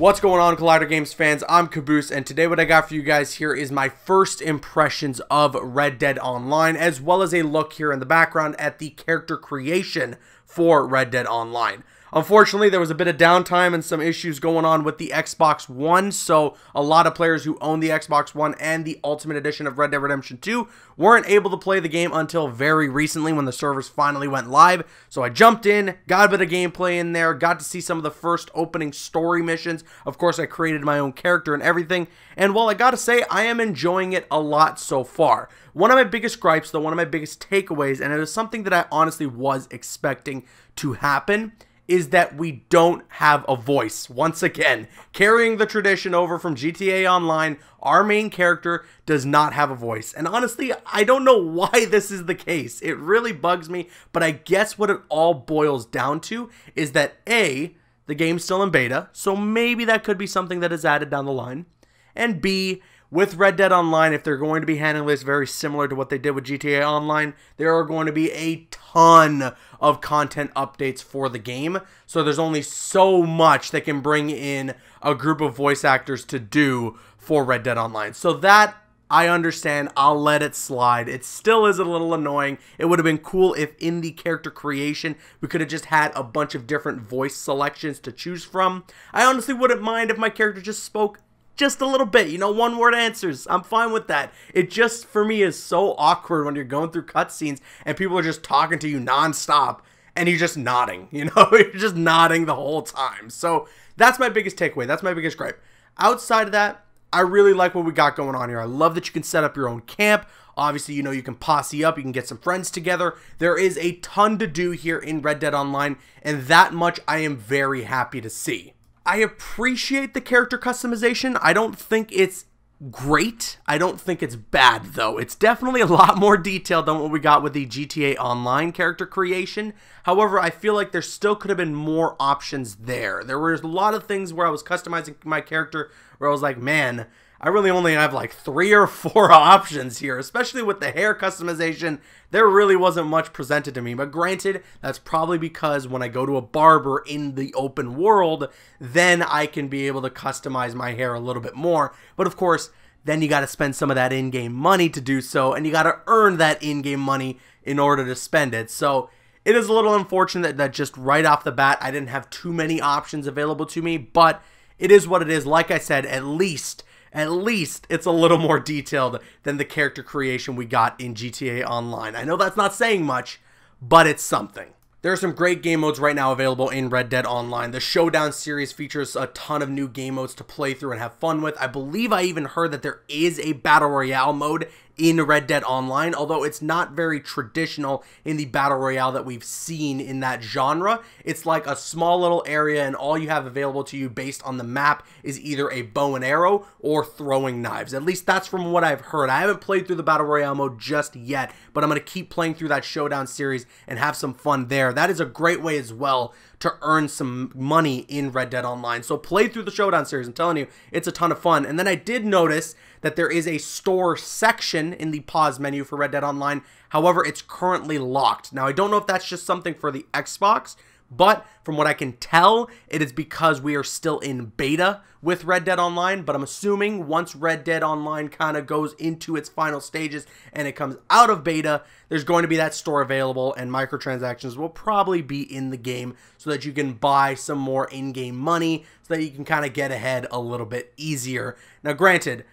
What's going on, Collider Games fans? I'm Caboose, and today what I got for you guys here is my first impressions of Red Dead Online, as well as a look here in the background at the character creation for Red Dead Online. Unfortunately, there was a bit of downtime and some issues going on with the Xbox One, so a lot of players who own the Xbox One and the Ultimate Edition of Red Dead Redemption 2 weren't able to play the game until very recently when the servers finally went live. So I jumped in, got a bit of gameplay in there, got to see some of the first opening story missions. Of course, I created my own character and everything, and while I gotta say, I am enjoying it a lot so far. One of my biggest gripes, though, one of my biggest takeaways, and it is something that I honestly was expecting to happen, is that we don't have a voice. Once again, carrying the tradition over from GTA Online, our main character does not have a voice. And honestly, I don't know why this is the case. It really bugs me, but I guess what it all boils down to is that A, the game's still in beta, so maybe that could be something that is added down the line. And B, with Red Dead Online, if they're going to be handling this very similar to what they did with GTA Online, there are going to be a ton of content updates for the game. So there's only so much that can bring in a group of voice actors to do for Red Dead Online. So that I understand. I'll let it slide. It still is a little annoying. It would have been cool if in the character creation we could have just had a bunch of different voice selections to choose from. I honestly wouldn't mind if my character just spoke just a little bit, you know, one word answers. I'm fine with that. It just, for me, is so awkward when you're going through cutscenes and people are just talking to you nonstop and you're just nodding, you know, you're just nodding the whole time. So that's my biggest takeaway. That's my biggest gripe. Outside of that, I really like what we got going on here. I love that you can set up your own camp. Obviously, you know, you can posse up, you can get some friends together. There is a ton to do here in Red Dead Online, and that much I am very happy to see. I appreciate the character customization. I don't think it's great. I don't think it's bad, though. It's definitely a lot more detailed than what we got with the GTA Online character creation. However, I feel like there still could have been more options there. There was a lot of things where I was customizing my character where I was like, man, I really only have like three or four options here, especially with the hair customization. There really wasn't much presented to me, but granted, that's probably because when I go to a barber in the open world, then I can be able to customize my hair a little bit more. But of course, then you got to spend some of that in-game money to do so, and you got to earn that in-game money in order to spend it. So it is a little unfortunate that just right off the bat, I didn't have too many options available to me, but it is what it is. Like I said, at least at least it's a little more detailed than the character creation we got in GTA Online. I know that's not saying much, but it's something. There are some great game modes right now available in Red Dead Online. The Showdown series features a ton of new game modes to play through and have fun with. I believe I even heard that there is a Battle Royale mode in Red Dead Online, although it's not very traditional in the Battle Royale that we've seen in that genre. It's like a small little area and all you have available to you based on the map is either a bow and arrow or throwing knives. At least that's from what I've heard. I haven't played through the Battle Royale mode just yet, but I'm going to keep playing through that Showdown series and have some fun there. That is a great way as well to earn some money in Red Dead Online. So play through the Showdown series. I'm telling you, it's a ton of fun. And then I did notice that there is a store section in the pause menu for Red Dead Online. However, it's currently locked. Now, I don't know if that's just something for the Xbox but from what I can tell, it is because we are still in beta with Red Dead Online. But I'm assuming once Red Dead Online kind of goes into its final stages and it comes out of beta, there's going to be that store available and microtransactions will probably be in the game so that you can buy some more in-game money so that you can kind of get ahead a little bit easier. Now, granted,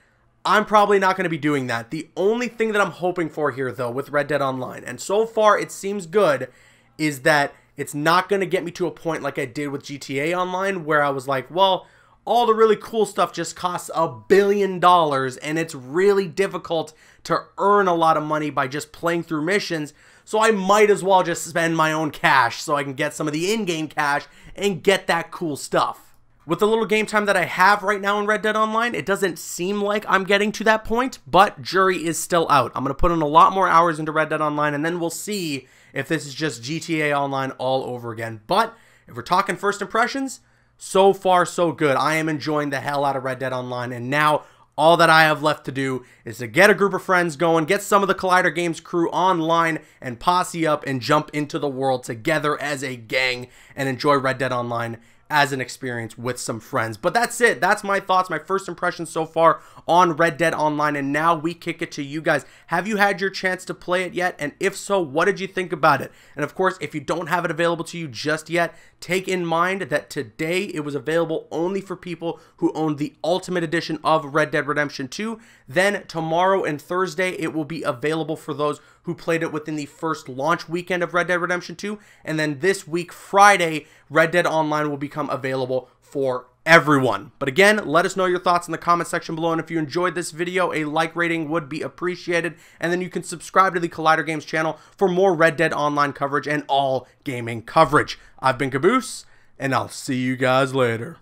I'm probably not going to be doing that. The only thing that I'm hoping for here, though, with Red Dead Online, and so far it seems good, is that it's not going to get me to a point like I did with GTA Online where I was like, well, all the really cool stuff just costs a billion dollars and it's really difficult to earn a lot of money by just playing through missions. So I might as well just spend my own cash so I can get some of the in-game cash and get that cool stuff. With the little game time that I have right now in Red Dead Online, it doesn't seem like I'm getting to that point, but jury is still out. I'm going to put in a lot more hours into Red Dead Online and then we'll see if this is just GTA Online all over again. But if we're talking first impressions, so far so good. I am enjoying the hell out of Red Dead Online, and now all that I have left to do is to get a group of friends going, get some of the Collider Games crew online, and posse up and jump into the world together as a gang and enjoy Red Dead Online as an experience with some friends. But that's it. That's my thoughts, my first impressions so far on Red Dead Online. And now we kick it to you guys. Have you had your chance to play it yet? And if so, what did you think about it? And of course, if you don't have it available to you just yet, take in mind that today it was available only for people who owned the Ultimate Edition of Red Dead Redemption 2. Then tomorrow and Thursday, it will be available for those who played it within the first launch weekend of Red Dead Redemption 2. And then this week, Friday, Red Dead Online will become available for everyone. But again, let us know your thoughts in the comment section below. And if you enjoyed this video, a like rating would be appreciated. And then you can subscribe to the Collider Games channel for more Red Dead Online coverage and all gaming coverage. I've been Caboose, and I'll see you guys later.